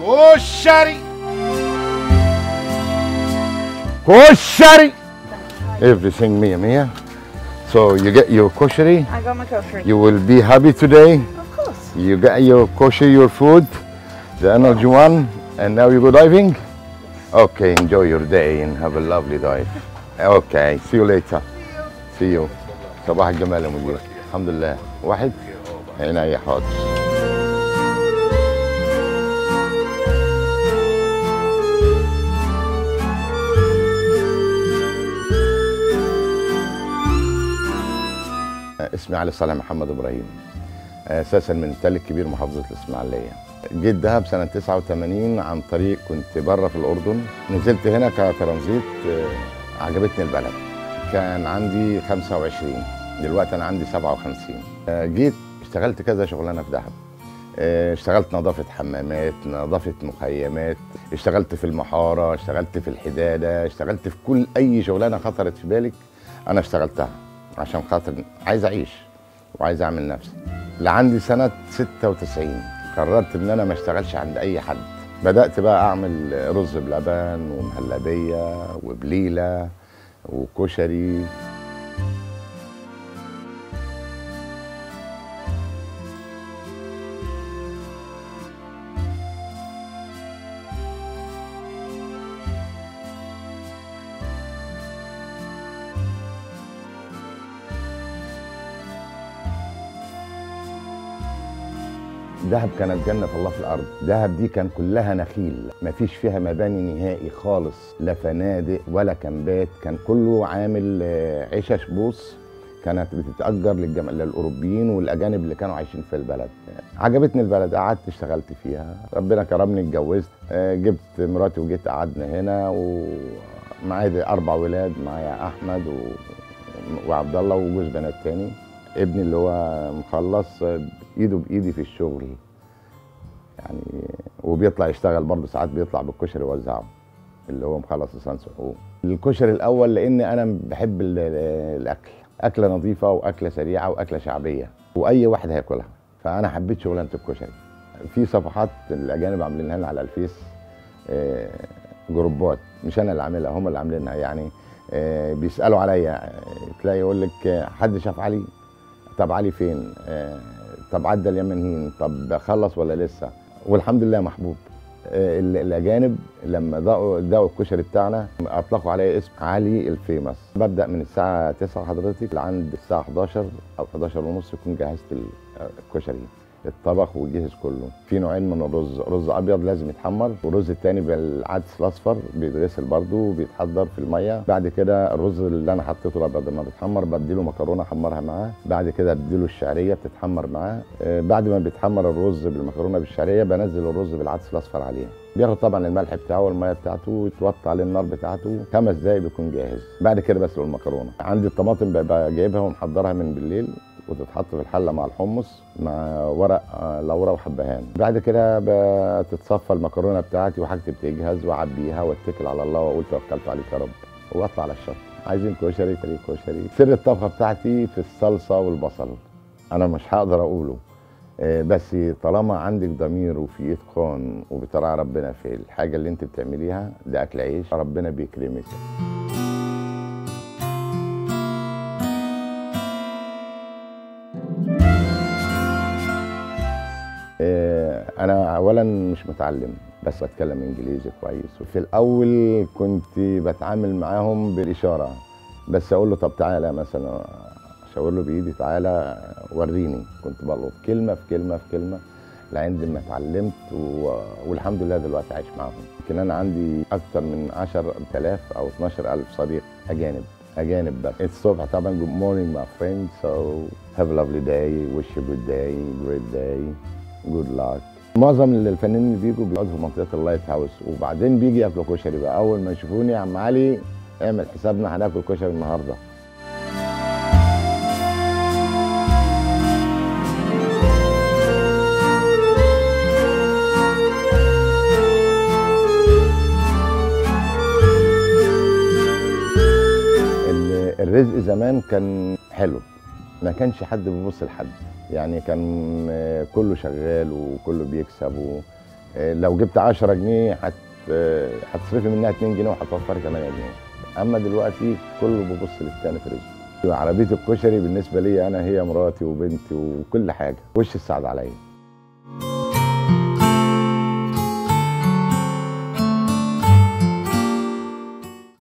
كشري كشري everything mia mia so you get your koshari I got my kosher. you will be happy today Of course. you get your kosher your food the energy one and now you go diving okay enjoy your day and have a lovely dive okay see you later see you صباح الجمال يا مدير الحمد لله واحد عينيا حاضر اسمي علي صالح محمد إبراهيم أساسا من تل الكبير محافظة الإسماعيلية. جيت دهب سنة 89 عن طريق كنت بره في الأردن نزلت هنا كترانزيت آه، عجبتني البلد. كان عندي 25 دلوقتي أنا عندي 57 آه، جيت اشتغلت كذا شغلانة في دهب. آه، اشتغلت نظافة حمامات نظافة مخيمات اشتغلت في المحارة اشتغلت في الحدادة اشتغلت في كل أي شغلانة خطرت في بالك أنا اشتغلتها. عشان خاطر عايز أعيش وعايز أعمل نفسي. لعندي سنة 96 قررت إن أنا ما أشتغلش عند أي حد. بدأت بقى أعمل رز بلبن ومهلبية وبليلة وكشري دهب كانت جنة الله في الأرض. دهب دي كان كلها نخيل. مفيش فيها مباني نهائي خالص. لا فنادق ولا كامبات. كان كله عامل آه، عشش بوص. كانت بتتأجر. للأوروبيين والأجانب اللي كانوا عايشين في البلد. عجبتني البلد قعدت اشتغلت فيها. ربنا كرمني اتجوزت آه، جبت مراتي وجيت قعدنا هنا. ومعايا أربع ولاد معايا أحمد و... وعبد الله وجوز بنات تاني. ابني اللي هو مخلص ايده بايدي في الشغل. يعني وبيطلع يشتغل برضه ساعات بيطلع بالكشري يوزعه اللي هو مخلص لسان حقوق الكشري الأول لأن أنا بحب ال- ال- الأكل. أكلة نظيفة وأكلة سريعة وأكلة شعبية وأي واحد هياكلها. فأنا حبيت شغلانة الكشري. في صفحات الأجانب عاملينها لنا على الفيس آه، جروبات. مش أنا اللي عاملها هم اللي عاملينها. يعني آه، بيسألوا عليا آه، تلاقي يقول لك حد شاف علي؟ طب علي فين؟ آه، طب عدى اليمن طب خلص ولا لسه؟ والحمد لله محبوب. آه، ال- الأجانب لما ذاقوا الكشري بتاعنا أطلقوا عليه اسم علي الفيمس. ببدأ من الساعة 9 حضرتك لعند الساعة 11 أو 11 ونص يكون جهزت ال- الكشري. الطبخ وجهز كله. في نوعين من الرز رز أبيض لازم يتحمر والرز التاني بالعدس الأصفر بيتغسل برضه وبيتحضر في المية. بعد كده الرز اللي أنا حطيته الابيض لما بيتحمر بديله مكرونة أحمرها معاه. بعد كده بديله الشعرية بتتحمر معاه. آه، بعد ما بيتحمر الرز بالمكرونة بالشعرية بنزل الرز بالعدس الأصفر عليه. بياخد طبعا الملح بتاعه والمية بتاعته ويتوطى عليه النار بتاعته. خمس دقايق بيكون جاهز. بعد كده بسلق المكرونة. عندي الطماطم ببقى جايبها ومحضرها من بالليل. وتتحط في الحلة مع الحمص مع ورق آه، لورا وحبهان. بعد كده بتتصفى المكرونة بتاعتي وحاجتي بتجهز وأعبيها واتكل على الله وأقول توكلت عليك يا رب. وأطلع على الشط. عايزين كشري؟ كري كشري. سر الطبخة بتاعتي في الصلصة والبصل. أنا مش هقدر أقوله. آه، بس طالما عندك ضمير وفي اتقان وبتراعي ربنا في الحاجة اللي أنت بتعمليها ده أكل عيش ربنا بيكرمك. أنا اولا مش متعلم بس بتكلم إنجليزي كويس. وفي الأول كنت بتعامل معاهم بالإشارة بس أقول له طب تعالى مثلا اشاور له بإيدي تعالى وريني. كنت بلقط كلمة في كلمة في كلمة لعند ما اتعلمت و... والحمد لله دلوقتي عايش معاهم. يمكن أنا عندي أكتر من 10000 أو 12000 صديق أجانب أجانب بس. الصبح طبعا good morning my friend. So have a lovely day. Wish you a good day. Great day. معظم الفنانين اللي بيجوا بيقعدوا في منطقة اللايت هاوس وبعدين بيجي ياكلوا كشري بقى. أول ما يشوفوني يا عم علي اعمل حسابنا هناكل كشري النهارده. ال- الرزق زمان كان حلو. ما كانش حد بيبص لحد. يعني كان كله شغال وكله بيكسب و... آه، لو جبت 10 جنيه آه، هتصرفي منها 2 جنيه وهتوفري 8 جنيه. أما دلوقتي كله بيبص للتاني في رزقه عربية الكشري بالنسبة لي أنا هي مراتي وبنتي وكل حاجة. وش السعد عليا؟